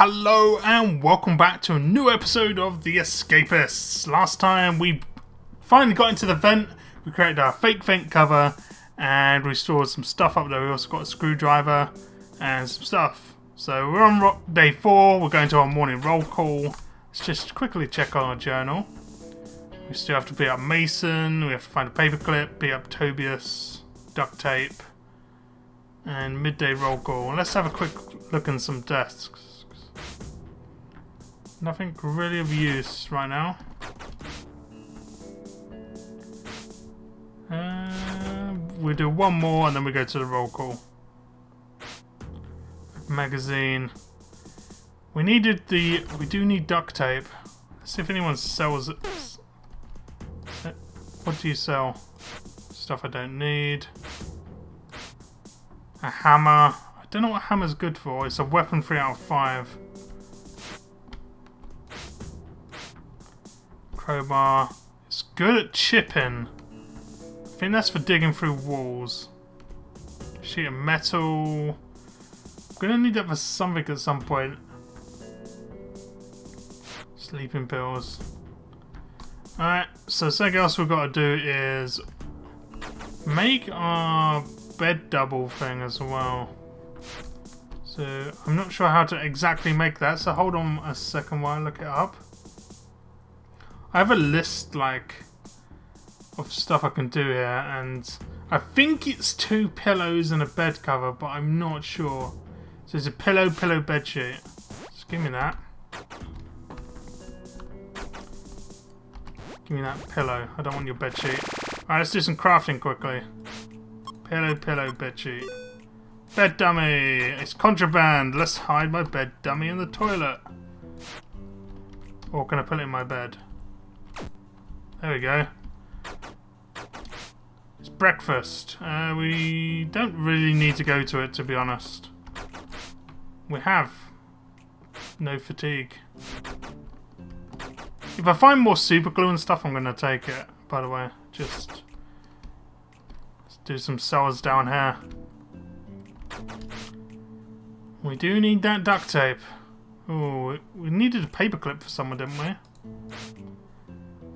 Hello and welcome back to a new episode of The Escapists. Last time we finally got into the vent, we created our fake vent cover and we stored some stuff up there. We also got a screwdriver and some stuff. So we're on day four, we're going to our morning roll call. Let's just quickly check on our journal. We still have to beat up Mason, we have to find a paperclip, beat up Tobias, duct tape, and midday roll call. Let's have a quick look in some desks. Nothing really of use right now. Uh, we do one more and then we go to the roll call. Magazine. We needed the... We do need duct tape. Let's see if anyone sells it. What do you sell? Stuff I don't need. A hammer. I don't know what hammer's good for. It's a weapon 3 out of 5. Crowbar. It's good at chipping. I think that's for digging through walls. Sheet of metal. I'm gonna need that for something at some point. Sleeping pills. Alright, so something else we've got to do is make our bed double thing as well. So I'm not sure how to exactly make that, so hold on a second while I look it up. I have a list like of stuff I can do here and I think it's two pillows and a bed cover but I'm not sure. So it's a pillow pillow bed sheet. Just give me that. Give me that pillow. I don't want your bed sheet. Alright, let's do some crafting quickly. Pillow pillow bed sheet. Bed dummy! It's contraband! Let's hide my bed dummy in the toilet. Or can I put it in my bed? There we go. It's breakfast. Uh, we don't really need to go to it, to be honest. We have no fatigue. If I find more super glue and stuff, I'm going to take it, by the way. Just let's do some cells down here. We do need that duct tape. Oh, we needed a paperclip for someone, didn't we?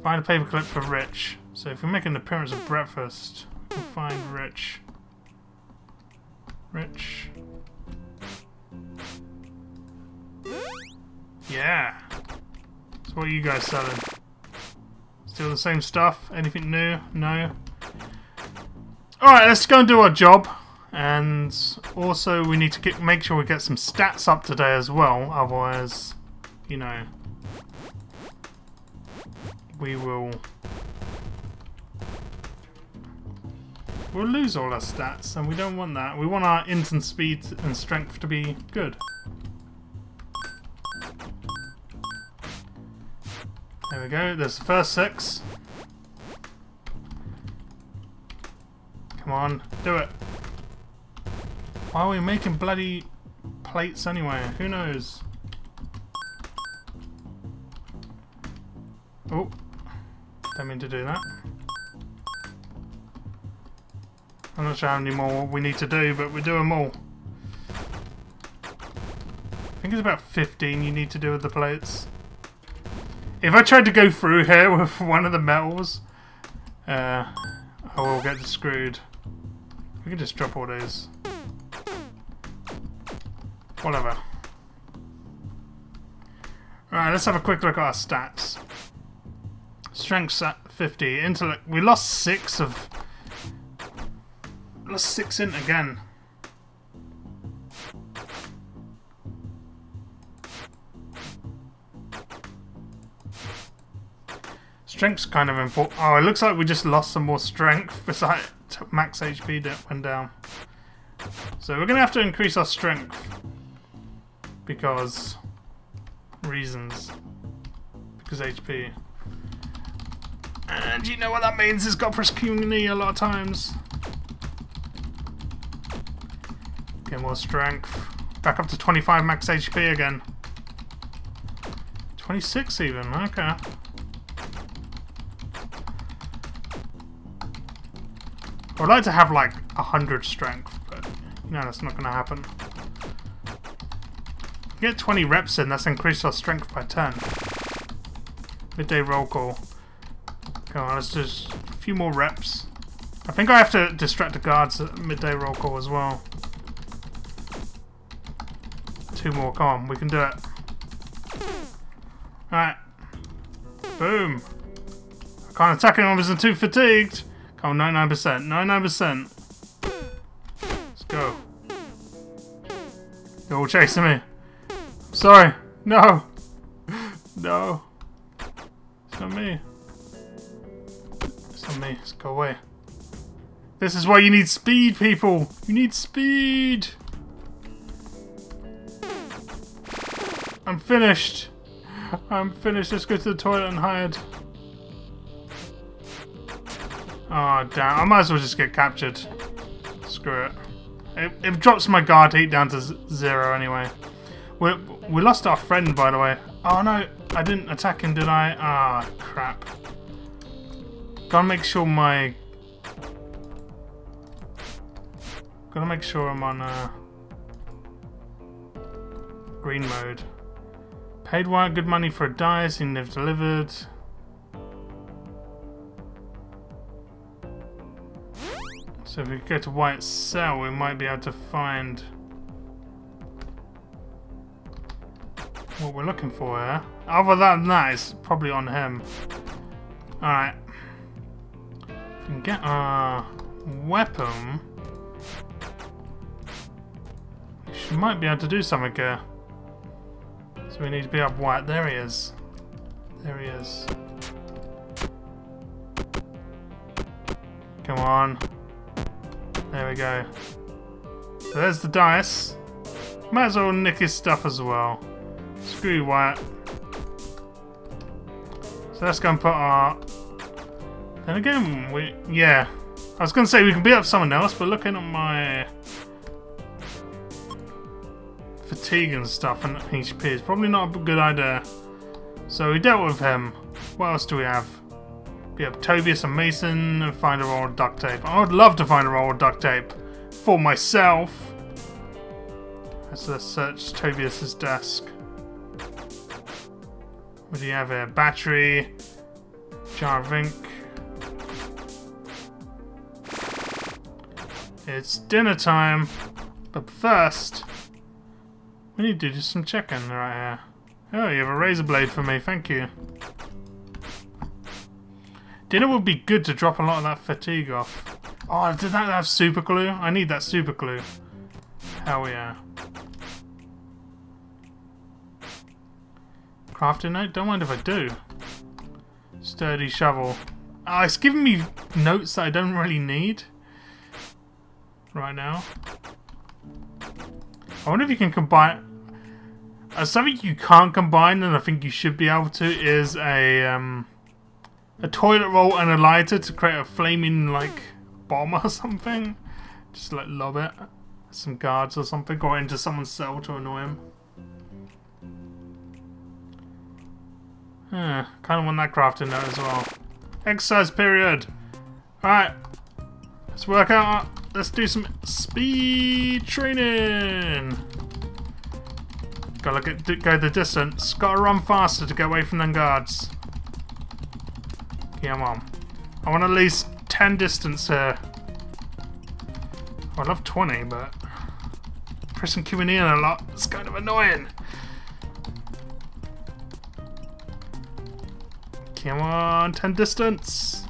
Find a paperclip for Rich. So if we make an appearance at breakfast, we can find Rich. Rich. Yeah. So what are you guys selling? Still the same stuff? Anything new? No? Alright, let's go and do our job. And also we need to get, make sure we get some stats up today as well. Otherwise, you know, we will we'll lose all our stats and we don't want that. We want our instant speed and strength to be good. There we go, there's the first six. Come on, do it. Why are we making bloody plates anyway? Who knows? Oh, don't mean to do that. I'm not sure how many more we need to do, but we do them all. I think it's about 15 you need to do with the plates. If I tried to go through here with one of the metals, uh, I will get screwed. We can just drop all these. Whatever. Alright, let's have a quick look at our stats. Strength's at 50. Intellect. We lost six of. Lost six in again. Strength's kind of important. Oh, it looks like we just lost some more strength besides max HP that went down. So we're going to have to increase our strength. Because... Reasons. Because HP. And you know what that means, it's got knee a lot of times. Get more strength. Back up to 25 max HP again. 26 even, okay. I would like to have like 100 strength, but you know that's not going to happen. Get 20 reps in, that's increased our strength by 10. Midday roll call. Come on, let's just a few more reps. I think I have to distract the guards at midday roll call as well. Two more, come on, we can do it. Alright. Boom. I can't attack anyone because I'm too fatigued. Come on, 99%, 99%. Let's go. You're all chasing me. Sorry. No. No. It's not me. Let's go away. This is why you need speed, people. You need speed. I'm finished. I'm finished. Let's go to the toilet and hide. Oh, damn. I might as well just get captured. Screw it. It, it drops my guard heat down to zero anyway. We, we lost our friend, by the way. Oh, no. I didn't attack him, did I? Ah, oh, crap. Gotta make sure my... Gotta make sure I'm on uh, green mode. Paid Wyatt good money for a dice and they've delivered. So if we go to Wyatt cell, we might be able to find what we're looking for here. Other than that, it's probably on him. Alright. Can get our weapon. She might be able to do something here. So we need to be up Wyatt. There he is. There he is. Come on. There we go. So there's the dice. Might as well nick his stuff as well. Screw Wyatt. So let's go and put our... Then again, we... Yeah. I was going to say we can beat up someone else, but looking at my fatigue and stuff and HP is probably not a good idea. So we dealt with him. What else do we have? We have Tobias and Mason and find a roll of duct tape. I would love to find a roll of duct tape for myself. Let's, let's search Tobias's desk. What do you have here? Battery, jar of ink. It's dinner time, but first, we need to do some checking right here. Oh, you have a razor blade for me, thank you. Dinner would be good to drop a lot of that fatigue off. Oh, did that have super glue? I need that super glue. Hell yeah. Crafting note? Don't mind if I do. Sturdy shovel. Oh, it's giving me notes that I don't really need. Right now. I wonder if you can combine... Uh, something you can't combine, and I think you should be able to, is a um, a toilet roll and a lighter to create a flaming like bomb or something. Just like lob it some guards or something, or into someone's cell to annoy him. Yeah, kind of want that crafting note as well. Exercise period. Alright, let's work out let's do some speed training. Gotta look at, go the distance. Gotta run faster to get away from them guards. Come on. I want at least 10 distance here. I love 20, but pressing Q and E a lot is kind of annoying. Come on, 10 distance.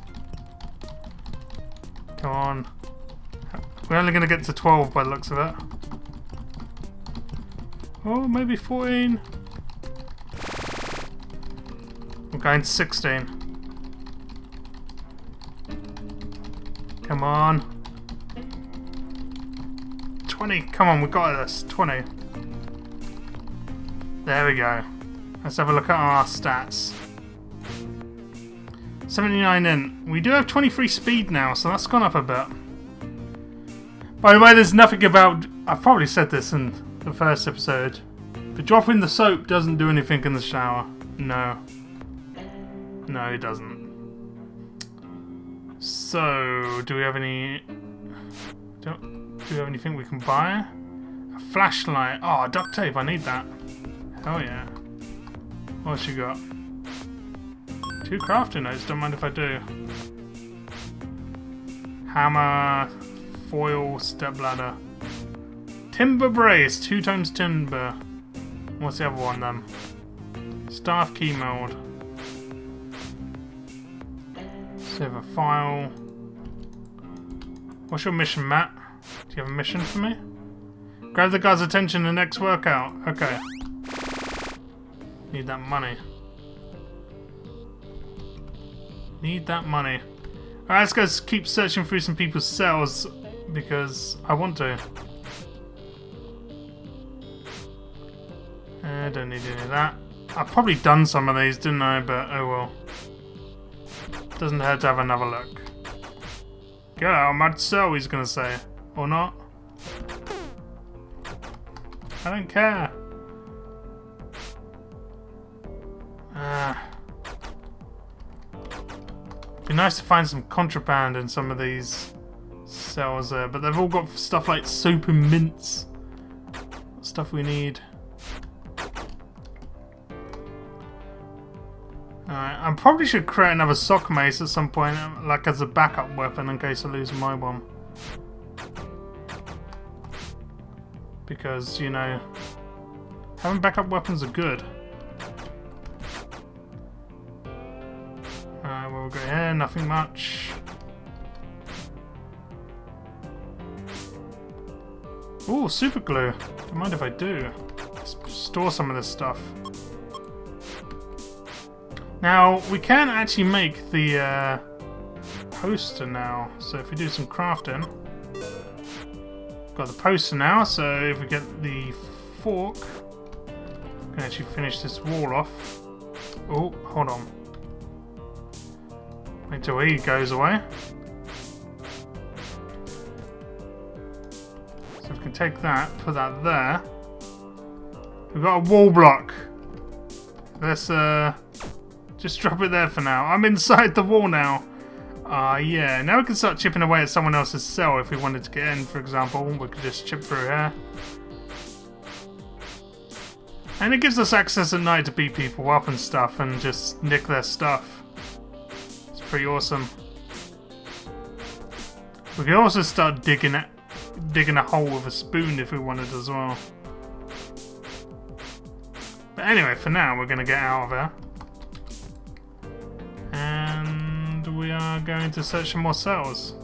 Come on. We're only going to get to 12 by the looks of it. Oh, maybe 14. I'm going 16. Come on. 20. Come on, we got this. 20. There we go. Let's have a look at our stats. 79 in. We do have 23 speed now, so that's gone up a bit. By the way, there's nothing about... I've probably said this in the first episode. But dropping the soap doesn't do anything in the shower. No. No, it doesn't. So, do we have any... do we have anything we can buy? A flashlight. Oh, duct tape, I need that. Hell yeah. What else you got? Two crafting notes, don't mind if I do. Hammer, foil, step ladder. Timber brace, two times timber. What's the other one then? Staff key mold. Save a file. What's your mission, Matt? Do you have a mission for me? Grab the guy's attention in the next workout. Okay. Need that money. Need that money. Alright, let's go keep searching through some people's cells because I want to. I don't need any of that. I've probably done some of these, didn't I? But oh well. Doesn't hurt to have another look. Get out my cell, he's gonna say. Or not. I don't care. Ah. Be nice to find some contraband in some of these there, but they've all got stuff like soap and mints. Stuff we need. Alright, I probably should create another sock mace at some point, um, like as a backup weapon in case I lose my one. Because, you know, having backup weapons are good. Alright, we'll go here, nothing much. Ooh, super glue. Don't mind if I do. Let's store some of this stuff. Now, we can actually make the uh, poster now. So if we do some crafting, got the poster now. So if we get the fork, we can actually finish this wall off. Oh, hold on. Wait till he goes away. Can take that, put that there. We've got a wall block. Let's uh, just drop it there for now. I'm inside the wall now. Ah, uh, yeah. Now we can start chipping away at someone else's cell if we wanted to get in, for example. We could just chip through here. And it gives us access at night to beat people up and stuff and just nick their stuff. It's pretty awesome. We can also start digging digging a hole with a spoon if we wanted as well. But anyway, for now, we're going to get out of here. we are going to search for more cells.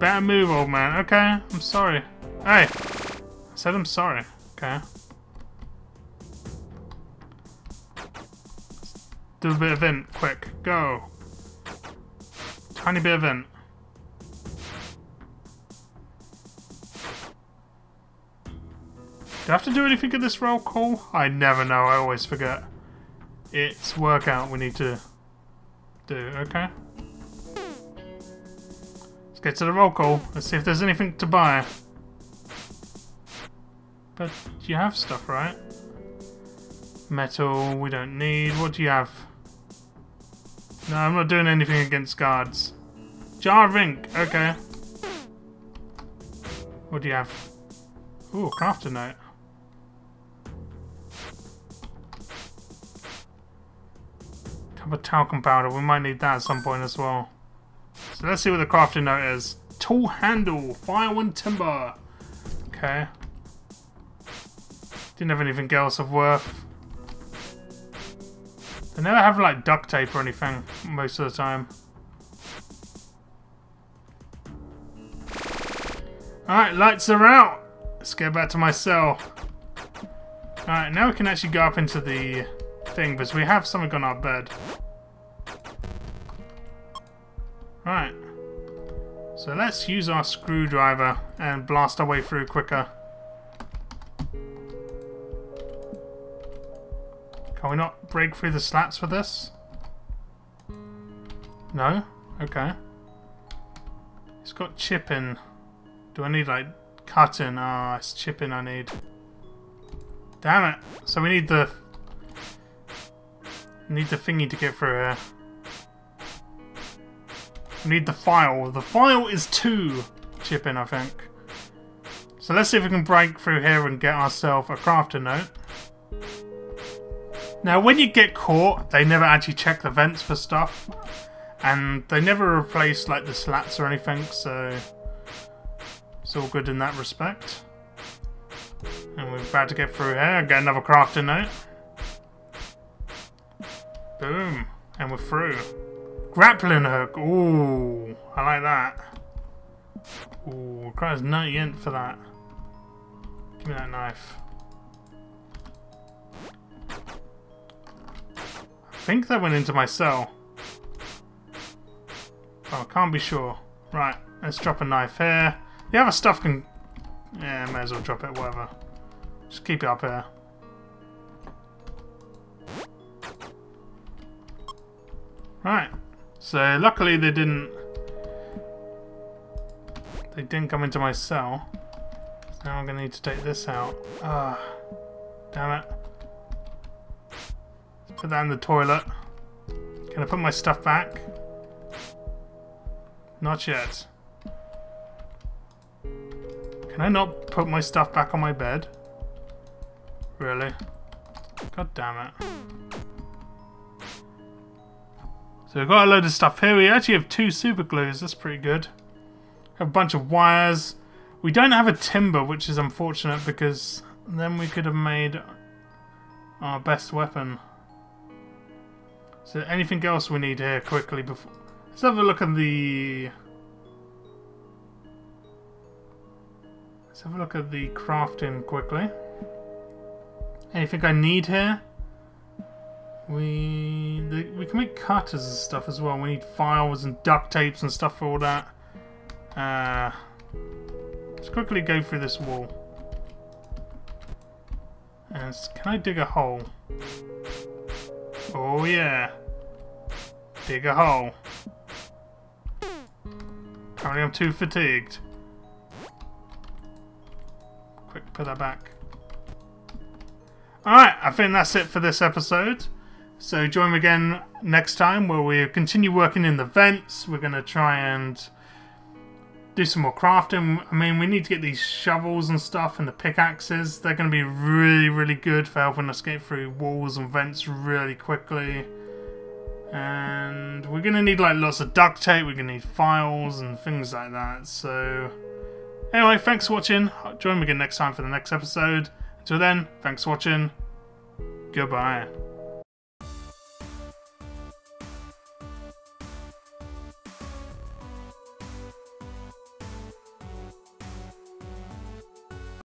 Better move, old man. Okay, I'm sorry. Hey, I said I'm sorry. Okay. Do a bit of vent, quick. Go. Tiny bit of vent. Do I have to do anything in this roll call? I never know, I always forget. It's workout we need to do. Okay. Let's get to the roll call. Let's see if there's anything to buy. But you have stuff, right? Metal, we don't need. What do you have? No, I'm not doing anything against guards. Jar of ink, okay. What do you have? Ooh, crafter note. Have a talcum powder. We might need that at some point as well. So let's see what the crafting note is. Tool handle, firewood timber. Okay. Didn't have anything else of worth. They never have like duct tape or anything most of the time. Alright, lights are out. Let's go back to my cell. Alright, now we can actually go up into the thing because we have something on our bed. Right. So let's use our screwdriver and blast our way through quicker. Can we not break through the slats for this? No? Okay. It's got chipping. Do I need like cutting? Ah, oh, it's chipping I need. Damn it. So we need the need the thingy to get through here. We need the file. The file is two chipping, I think. So let's see if we can break through here and get ourselves a crafter note. Now, when you get caught, they never actually check the vents for stuff. And they never replace, like, the slats or anything, so... It's all good in that respect. And we're about to get through here. and Get another crafting note. Boom. And we're through. Grappling hook. Ooh. I like that. Ooh. Requires 90 int for that. Give me that knife. I think that went into my cell. Oh, I can't be sure. Right, let's drop a knife here. The other stuff can... Yeah, may as well drop it, whatever. Just keep it up here. Right. So, luckily they didn't... They didn't come into my cell. So now I'm going to need to take this out. Ah, damn it. Put that in the toilet. Can I put my stuff back? Not yet. Can I not put my stuff back on my bed? Really? God damn it. So we've got a load of stuff here. We actually have two super glues. That's pretty good. Have a bunch of wires. We don't have a timber, which is unfortunate because then we could have made our best weapon. So anything else we need here quickly before... Let's have a look at the... Let's have a look at the crafting quickly. Anything I need here? We we can make cutters and stuff as well. We need files and duct tapes and stuff for all that. Uh, let's quickly go through this wall. And can I dig a hole? Oh yeah. Dig a hole. Apparently I'm too fatigued. Quick, put that back. Alright, I think that's it for this episode. So join me again next time where we continue working in the vents. We're going to try and do some more crafting. I mean, we need to get these shovels and stuff and the pickaxes. They're going to be really, really good for helping us get through walls and vents really quickly. And we're going to need like lots of duct tape. We're going to need files and things like that. So anyway, thanks for watching. Join me again next time for the next episode. Until then, thanks for watching. Goodbye.